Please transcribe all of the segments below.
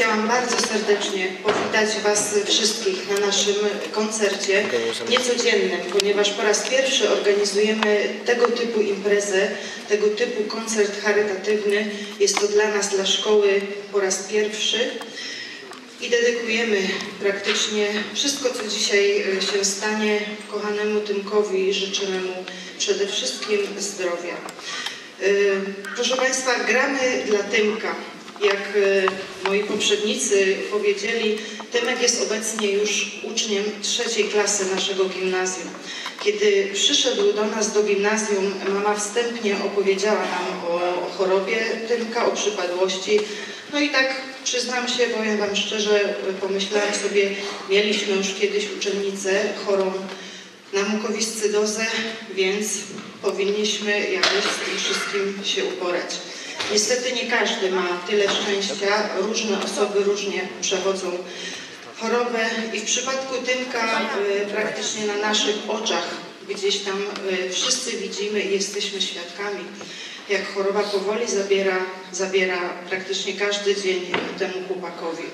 Chciałam bardzo serdecznie powitać Was wszystkich na naszym koncercie niecodziennym, ponieważ po raz pierwszy organizujemy tego typu imprezę, tego typu koncert charytatywny. Jest to dla nas, dla szkoły po raz pierwszy i dedykujemy praktycznie wszystko, co dzisiaj się stanie kochanemu Tymkowi i życzymy mu przede wszystkim zdrowia. Yy, Proszę Państwa, gramy dla Tymka. Jak yy, moi poprzednicy powiedzieli, Tymek jest obecnie już uczniem trzeciej klasy naszego gimnazjum. Kiedy przyszedł do nas do gimnazjum, mama wstępnie opowiedziała nam o chorobie Tymka, o przypadłości. No i tak przyznam się, powiem Wam szczerze, pomyślałam sobie, mieliśmy już kiedyś uczennicę chorą na mukowiscydozę, więc powinniśmy jakoś z tym wszystkim się uporać. Niestety nie każdy ma tyle szczęścia, różne osoby różnie przechodzą chorobę i w przypadku Tymka y, praktycznie na naszych oczach gdzieś tam y, wszyscy widzimy i jesteśmy świadkami, jak choroba powoli zabiera, zabiera praktycznie każdy dzień temu chłopakowi.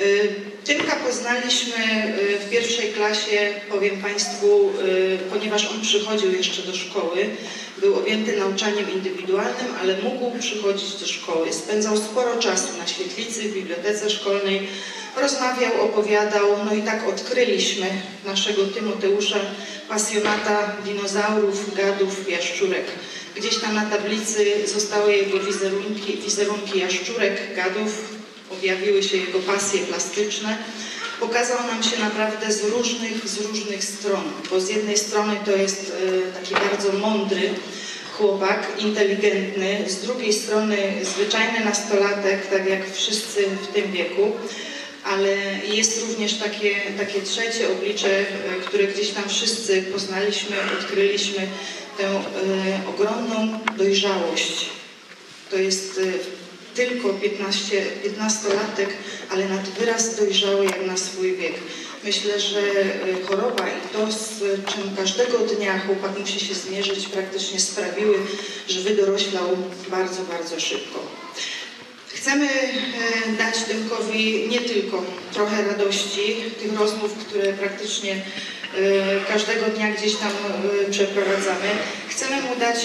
Y, Tymka poznaliśmy y, w pierwszej klasie, powiem Państwu, y, ponieważ on przychodził jeszcze do szkoły, był objęty nauczaniem indywidualnym, ale mógł przychodzić do szkoły. Spędzał sporo czasu na świetlicy, w bibliotece szkolnej, rozmawiał, opowiadał, no i tak odkryliśmy naszego Tymoteusza, pasjonata dinozaurów, gadów, jaszczurek. Gdzieś tam na tablicy zostały jego wizerunki, wizerunki jaszczurek, gadów, objawiły się jego pasje plastyczne. Pokazał nam się naprawdę z różnych, z różnych stron, bo z jednej strony to jest e, taki bardzo mądry chłopak, inteligentny, z drugiej strony zwyczajny nastolatek, tak jak wszyscy w tym wieku, ale jest również takie, takie trzecie oblicze, e, które gdzieś tam wszyscy poznaliśmy, odkryliśmy, tę e, ogromną dojrzałość. To jest tylko 15, 15-latek, ale nad wyraz dojrzały jak na swój wiek. Myślę, że e, choroba i to, z czym każdego dnia chłopak musi się zmierzyć, praktycznie sprawiły, że wydoroślał bardzo, bardzo szybko. Chcemy e, dać Tymkowi nie tylko trochę radości, tych rozmów, które praktycznie e, każdego dnia gdzieś tam przeprowadzamy. Chcemy mu dać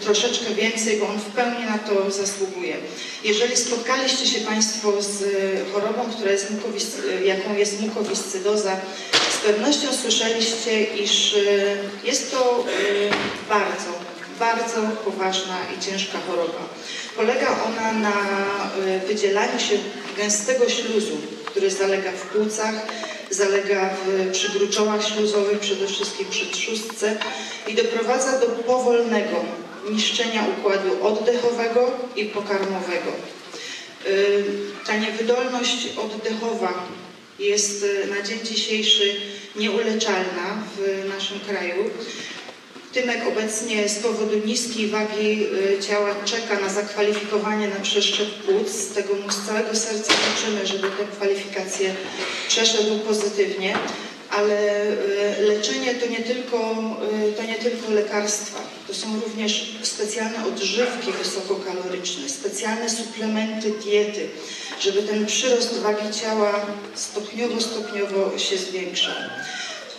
troszeczkę więcej, bo on w pełni na to zasługuje. Jeżeli spotkaliście się Państwo z chorobą, która jest jaką jest mukowiscydoza, z pewnością słyszeliście, iż jest to bardzo, bardzo poważna i ciężka choroba. Polega ona na e, wydzielaniu się gęstego śluzu, który zalega w płucach, zalega w, przy gruczołach śluzowych, przede wszystkim przy trzustce i doprowadza do powolnego niszczenia układu oddechowego i pokarmowego. E, ta niewydolność oddechowa jest e, na dzień dzisiejszy nieuleczalna w naszym kraju. Tymek obecnie z powodu niskiej wagi y, ciała czeka na zakwalifikowanie na przeszczep płuc. Tego mu z całego serca życzymy, żeby tę kwalifikację przeszedł pozytywnie. Ale y, leczenie to nie, tylko, y, to nie tylko lekarstwa, to są również specjalne odżywki wysokokaloryczne, specjalne suplementy diety, żeby ten przyrost wagi ciała stopniowo, stopniowo się zwiększał.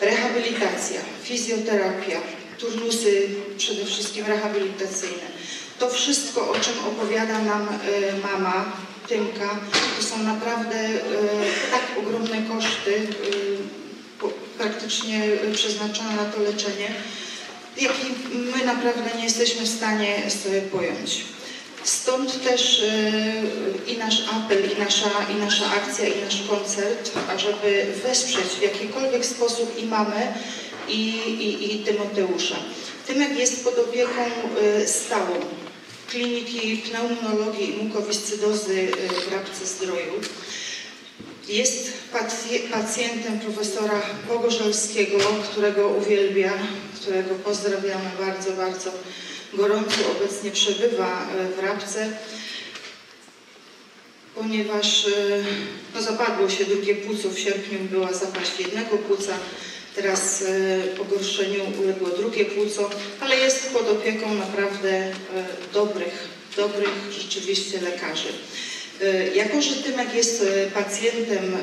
Rehabilitacja, fizjoterapia, turnusy przede wszystkim rehabilitacyjne. To wszystko, o czym opowiada nam e, mama Tymka, to są naprawdę e, tak ogromne koszty, e, praktycznie przeznaczone na to leczenie, jaki my naprawdę nie jesteśmy w stanie sobie pojąć. Stąd też i nasz apel, i nasza, i nasza akcja, i nasz koncert, ażeby wesprzeć w jakikolwiek sposób i mamę, i, i, i Tymoteusza. Tymek jest pod opieką y, stałą Kliniki Pneumonologii i Mukowiscydozy y, w Rabce Zdroju. Jest pacjentem profesora Pogorzelskiego, którego uwielbia, którego pozdrawiamy bardzo, bardzo gorąco. Obecnie przebywa y, w Rabce, ponieważ no, zapadło się drugie płuco. W sierpniu była zapaść jednego płuca. Teraz e, pogorszeniu uległo drugie płuco, ale jest pod opieką naprawdę e, dobrych, dobrych rzeczywiście lekarzy. E, Jako, że Tymek jest pacjentem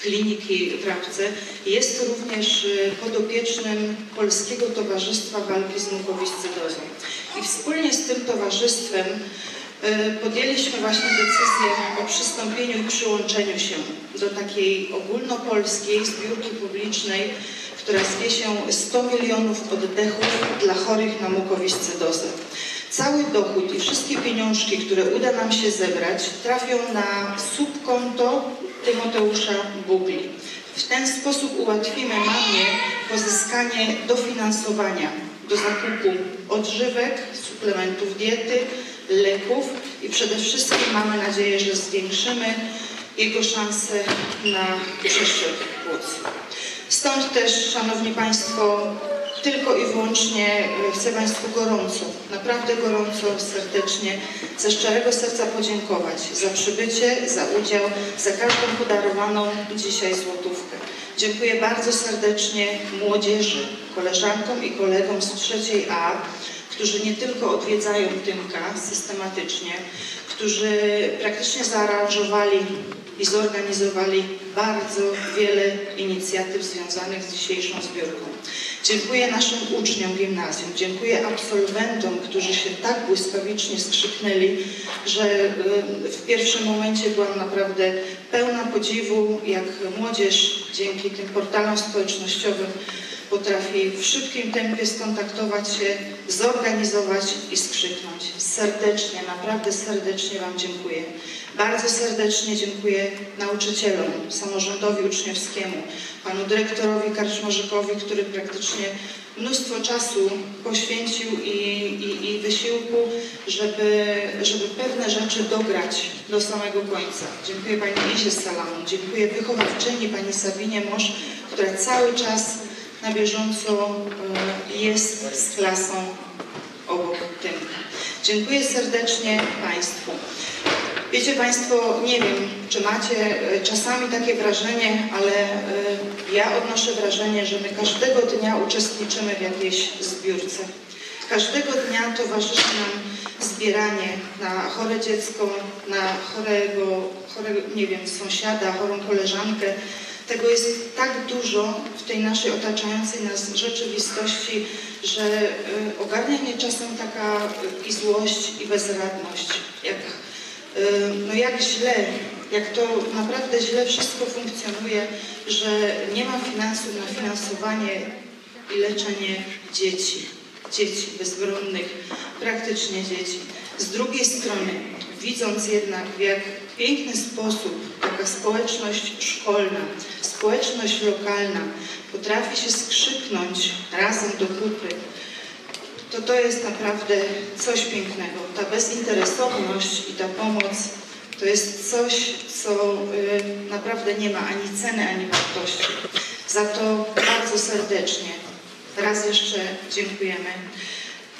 kliniki w Rabce, jest również podopiecznym Polskiego Towarzystwa Walki z Mukowiscydozą. I wspólnie z tym towarzystwem podjęliśmy właśnie decyzję o przystąpieniu i przyłączeniu się do takiej ogólnopolskiej zbiórki publicznej, która zwie się 100 milionów oddechów dla chorych na mukowiscydozę. Cały dochód i wszystkie pieniążki, które uda nam się zebrać, trafią na subkonto Tymoteusza Bugli. W ten sposób ułatwimy mamie pozyskanie dofinansowania do zakupu odżywek, suplementów diety, leków i przede wszystkim mamy nadzieję, że zwiększymy jego szanse na przeszczep płuc. Stąd też, Szanowni Państwo, tylko i wyłącznie e, chcę Państwu gorąco, naprawdę gorąco, serdecznie, ze szczerego serca podziękować za przybycie, za udział, za każdą podarowaną dzisiaj złotówkę. Dziękuję bardzo serdecznie młodzieży, koleżankom i kolegom z trzeciej A, którzy nie tylko odwiedzają Tymka systematycznie, którzy praktycznie zaaranżowali i zorganizowali bardzo wiele inicjatyw związanych z dzisiejszą zbiórką. Dziękuję naszym uczniom gimnazjum, dziękuję absolwentom, którzy się tak błyskawicznie skrzyknęli, że y, w pierwszym momencie byłam naprawdę pełna podziwu, jak młodzież dzięki tym portalom społecznościowym potrafi w szybkim tempie skontaktować się, zorganizować i skrzyknąć. Serdecznie, naprawdę serdecznie Wam dziękuję. Bardzo serdecznie dziękuję nauczycielom, samorządowi uczniowskiemu, panu dyrektorowi Karczmarzykowi, który praktycznie mnóstwo czasu poświęcił i, i, i wysiłku, żeby, żeby pewne rzeczy dograć do samego końca. Dziękuję pani Izie Salamu, dziękuję wychowawczyni pani Sabinie Mosz, która cały czas na bieżąco e, jest z klasą obok tym. Dziękuję serdecznie Państwu. Wiecie Państwo, nie wiem, czy macie e, czasami takie wrażenie, ale e, ja odnoszę wrażenie, że my każdego dnia uczestniczymy w jakiejś zbiórce. Każdego dnia towarzyszy nam zbieranie na chore dziecko, na chorego, chorego, nie wiem, sąsiada, chorą koleżankę. Tego jest tak dużo w tej naszej otaczającej nas rzeczywistości, że y, ogarnia mnie czasem taka i złość, i bezradność. Jak, y, no jak źle, jak to naprawdę źle wszystko funkcjonuje, że nie ma finansów na finansowanie i leczenie dzieci, dzieci bezbronnych, praktycznie dzieci. Z drugiej strony, widząc jednak w jak piękny sposób taka społeczność szkolna, społeczność lokalna potrafi się skrzyknąć razem do kupy, to to jest naprawdę coś pięknego. Ta bezinteresowność i ta pomoc to jest coś, co y, naprawdę nie ma ani ceny, ani wartości. Za to bardzo serdecznie raz jeszcze dziękujemy.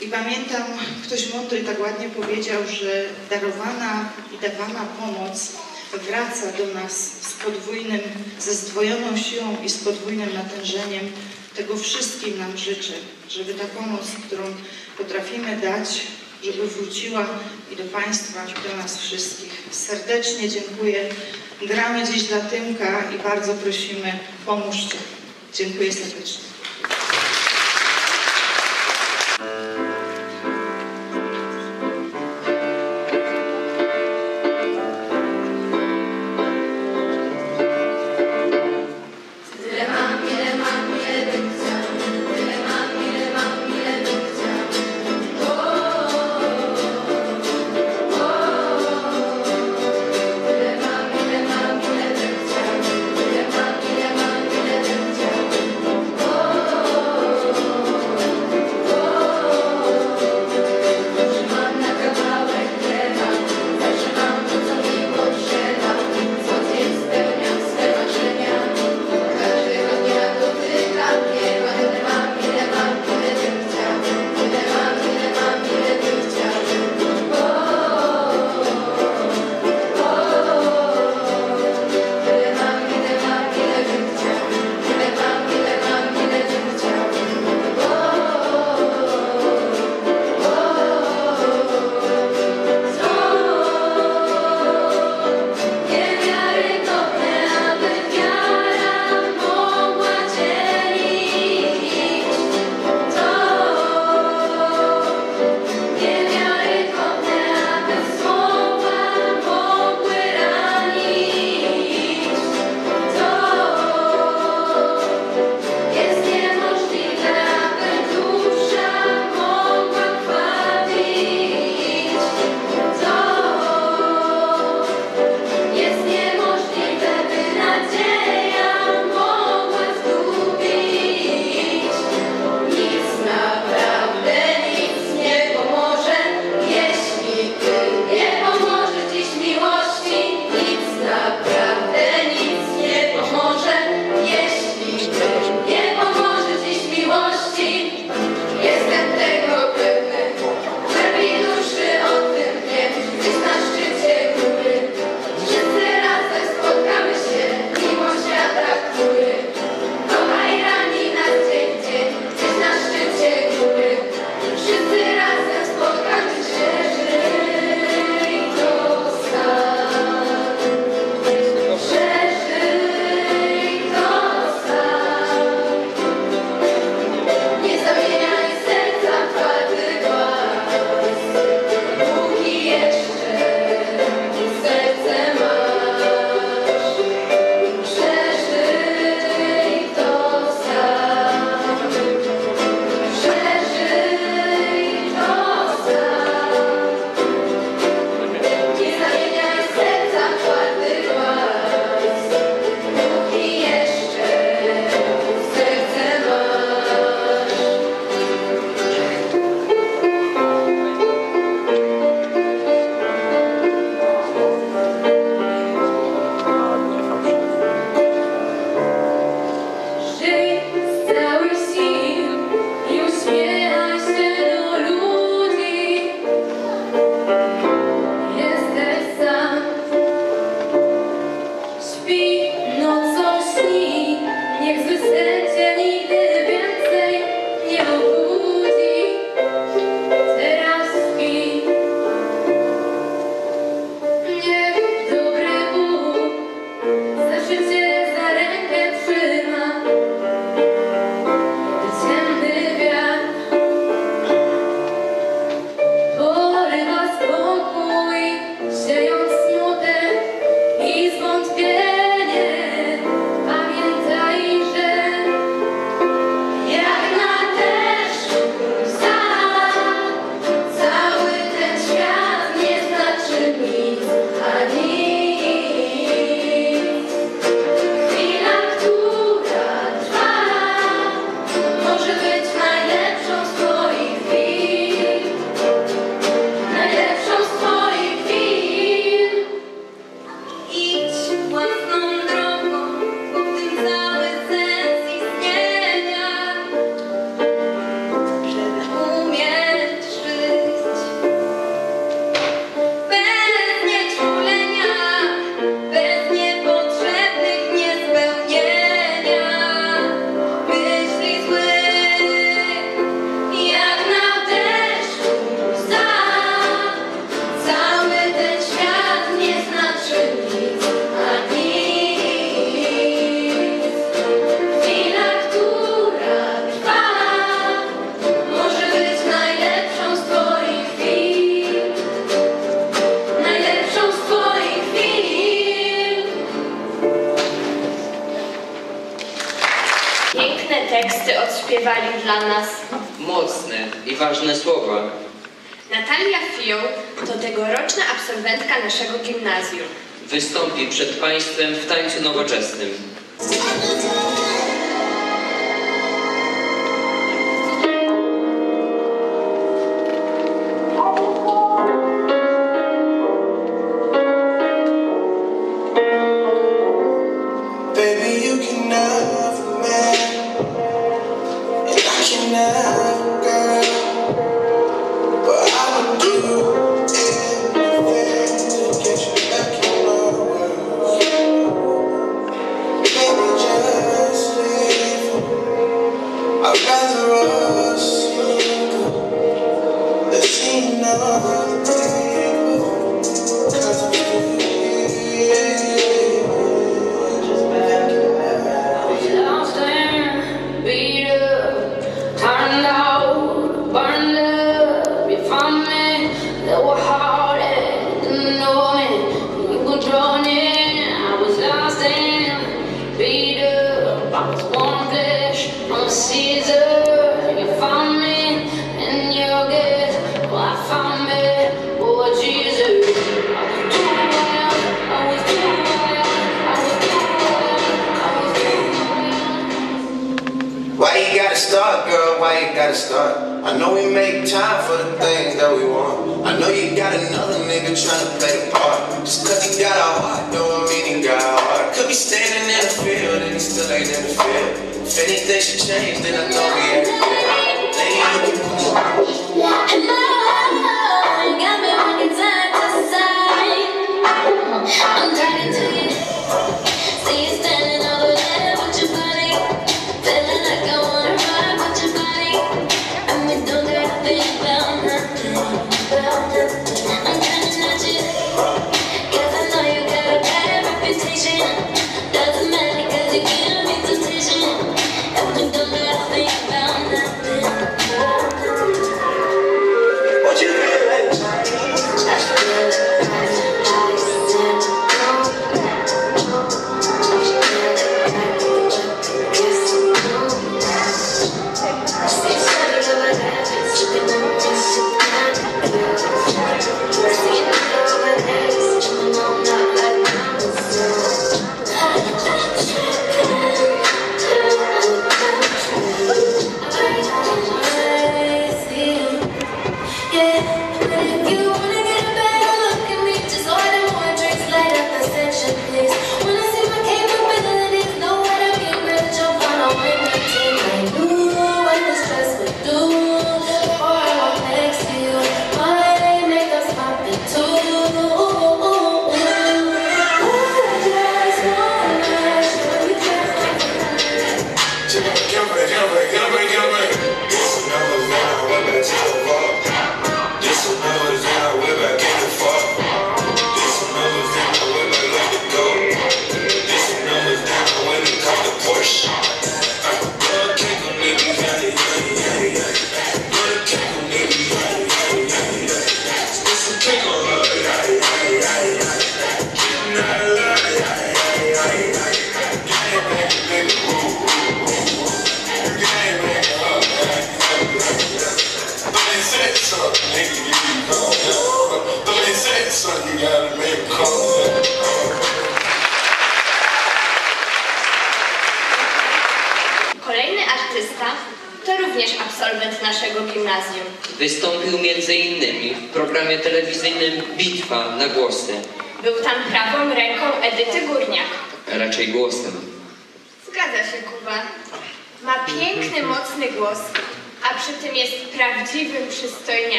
I pamiętam, ktoś mądry tak ładnie powiedział, że darowana i dawana pomoc wraca do nas z podwójnym, ze zdwojoną siłą i z podwójnym natężeniem. Tego wszystkim nam życzę, żeby ta pomoc, którą potrafimy dać, żeby wróciła i do Państwa, i do nas wszystkich. Serdecznie dziękuję. Gramy dziś dla Tymka i bardzo prosimy, pomóżcie. Dziękuję serdecznie. now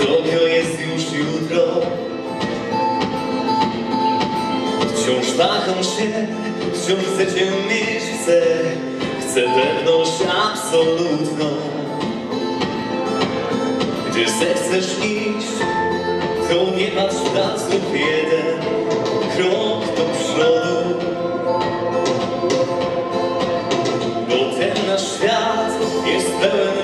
Jutro jest już jutro. Wciąż waham się, wciąż chcę Cię mieć Chcę, chcę pewność absolutną. Gdzie zechcesz iść, to nie ma ślad lub jeden. Krok do przodu. Bo ten nasz świat jest pełen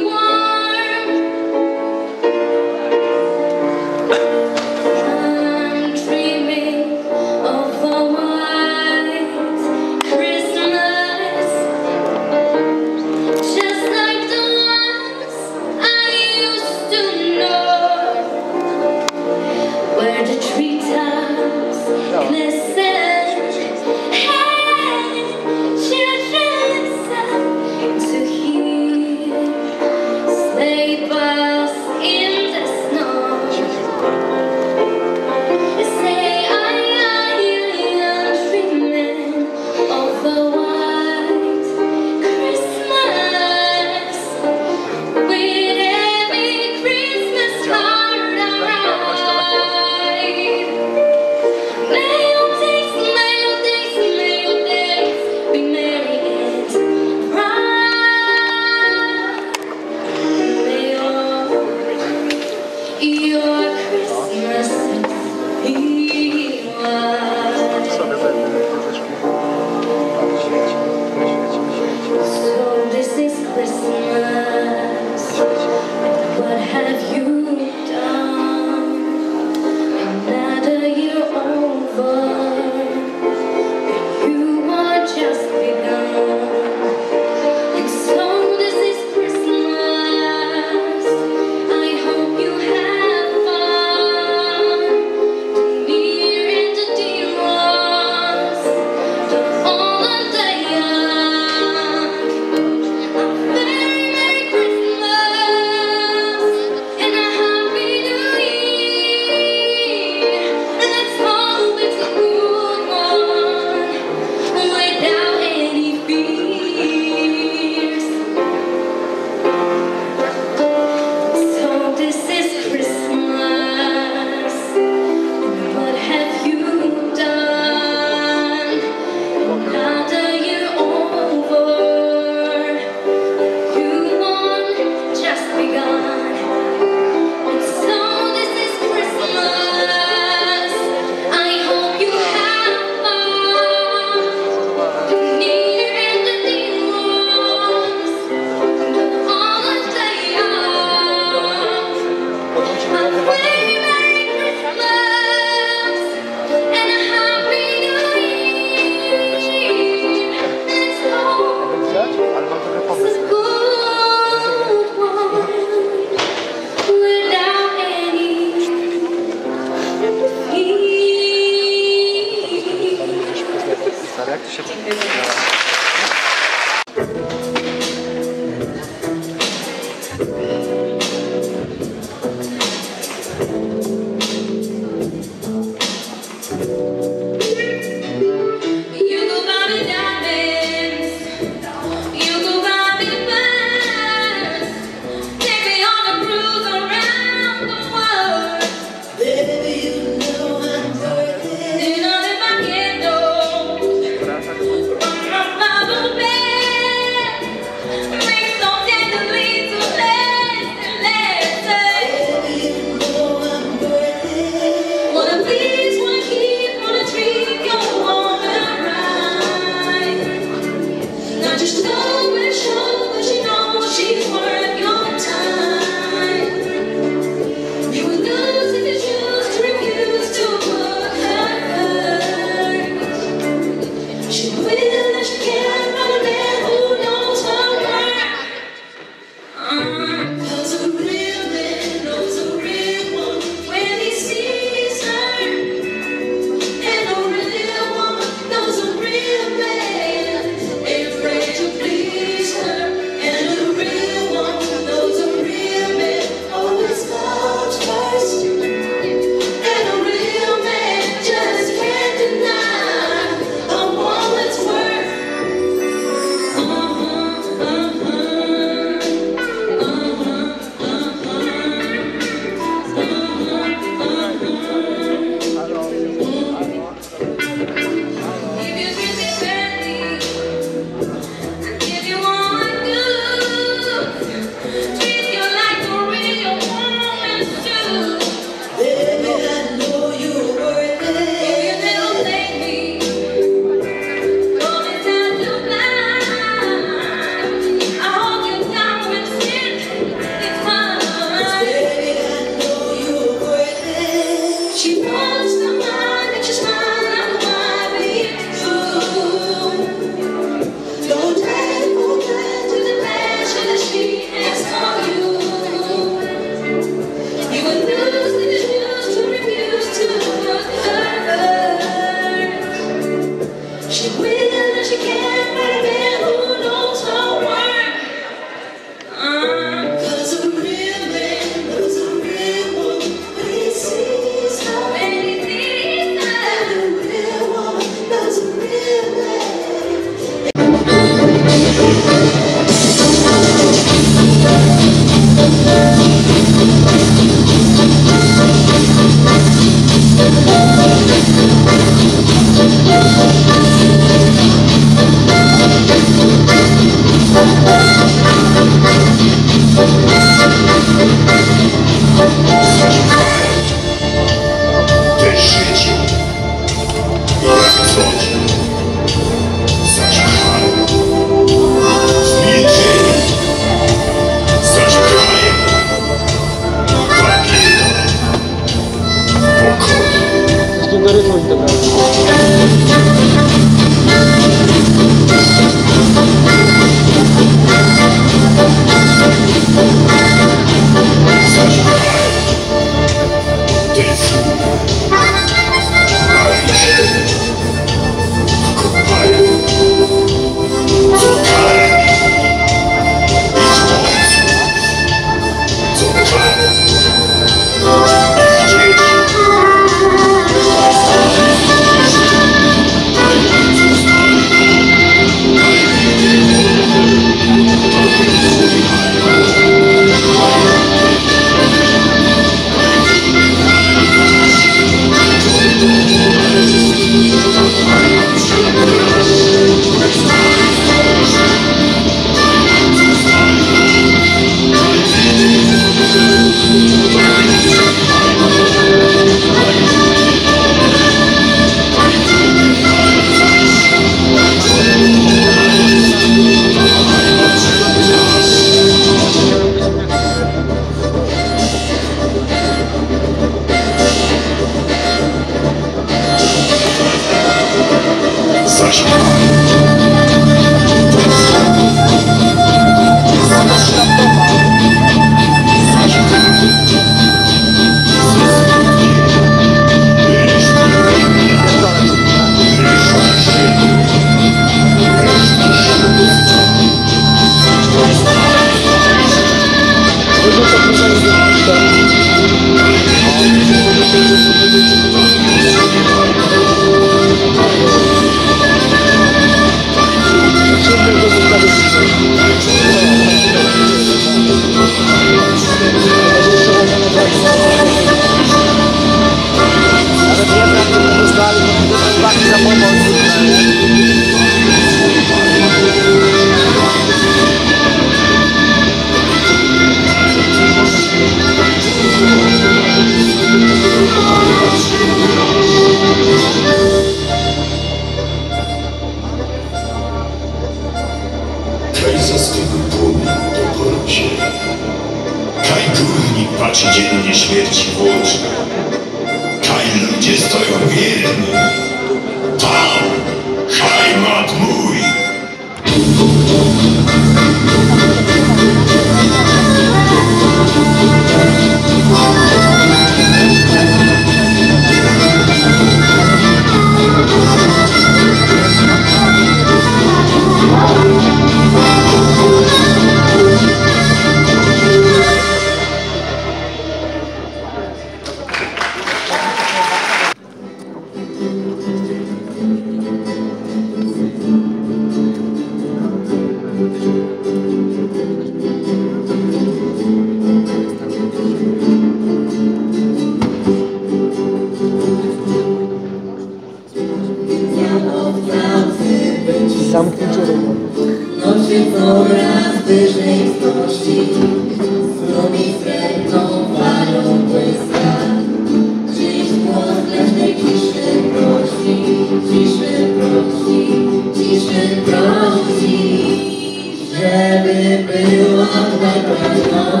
żeby była najpewno,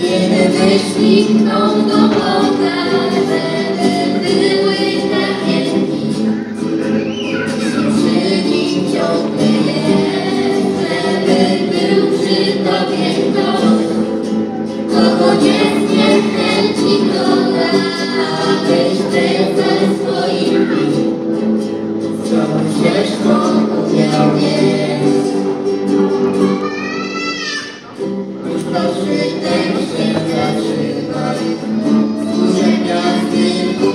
kiedy wyświgną do Boga, żeby były trafieni. Przy nim ciągle jest, żeby był przy tobie ktoś, kogo nie zniechęci droga, abyś ty ze swoim. Uciekaj, uciekaj, uciekaj, uciekaj, uciekaj, uciekaj,